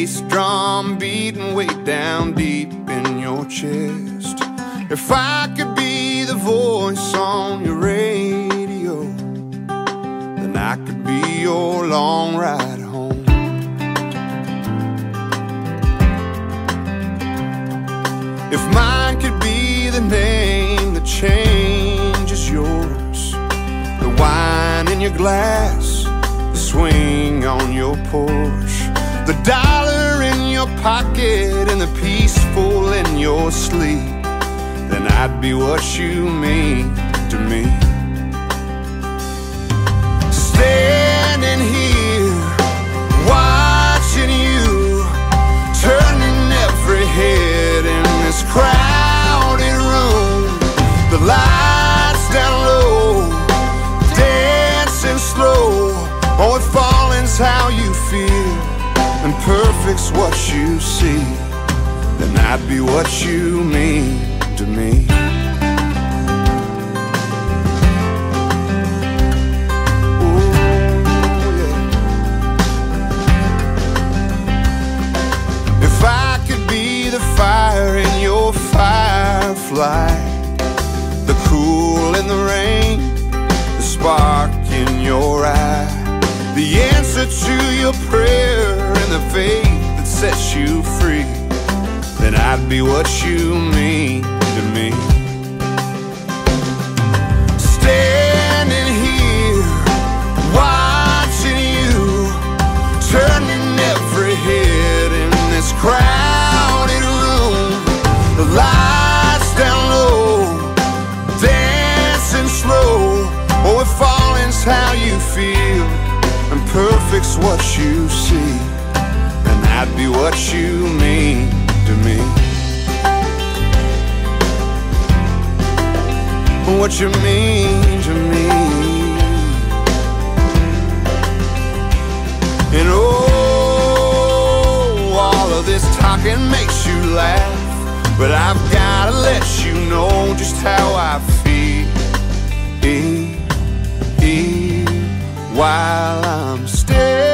bass drum beating way down deep in your chest. If I could be the voice on your radio, then I could be your long ride home. If mine could be the name that changes yours, the wine in your glass, the swing on your porch, the dollar in your pocket, and the peaceful in your sleep, then I'd be what you mean perfect's what you see, then I'd be what you mean to me. Ooh, yeah. If I could be the fire in your firefly, the cool in the rain, the spark in your eye, the answer to your prayer, the faith that sets you free, then I'd be what you mean to me. Standing here, watching you, turning every head in this crowded room. The lights down low, dancing slow. Oh, if falling's how you feel, and perfect's what you see, be what you mean to me. What you mean to me. And oh, all of this talking makes you laugh. But I've gotta let you know just how I feel. While I'm standing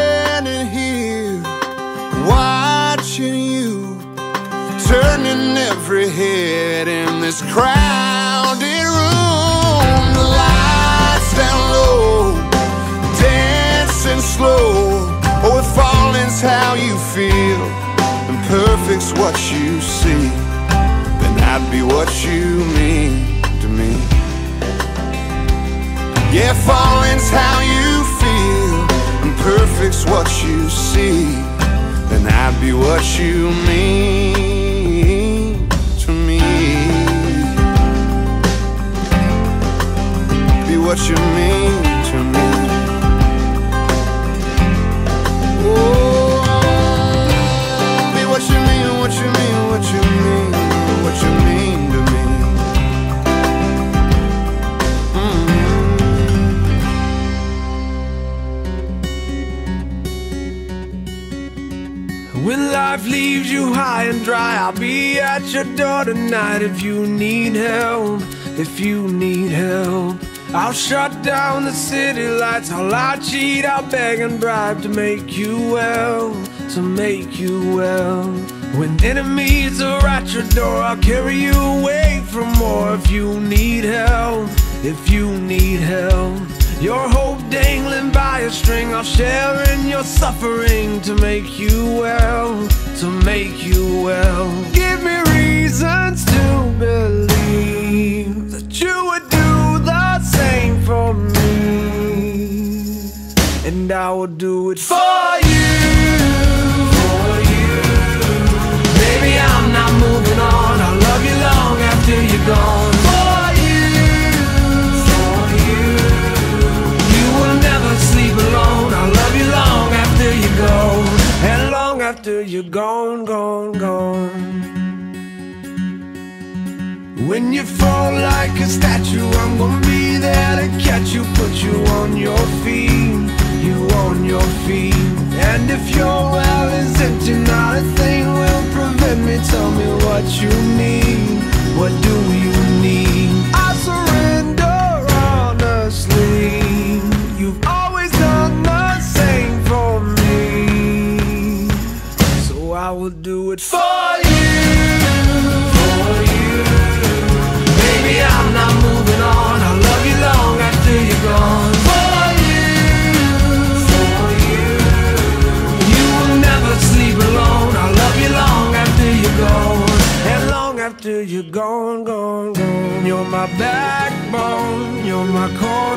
every head in this crowded room. The lights down low, dancing slow. Oh, if falling's how you feel, and perfect's what you see, then I'd be what you mean to me. Yeah, falling's how you feel, and perfect's what you see, then I'd be what you mean what you mean to me. Oh, be what you mean, what you mean, what you mean, what you mean to me. Mm. When life leaves you high and dry, I'll be at your door tonight if you need help. If you need help, I'll shut down the city lights. I'll lie, cheat, I'll beg and bribe to make you well, to make you well. When enemies are at your door, I'll carry you away from more. If you need help, if you need help. Your hope dangling by a string, I'll share in your suffering to make you well, to make you well. After you. Go. And long after you're gone, gone, gone. When you fall like a statue, I'm gonna be there to catch you, put you on your feet, you on your feet. And if your well is empty, not a thing will prevent me. Tell me what you need, what do you need? I surrender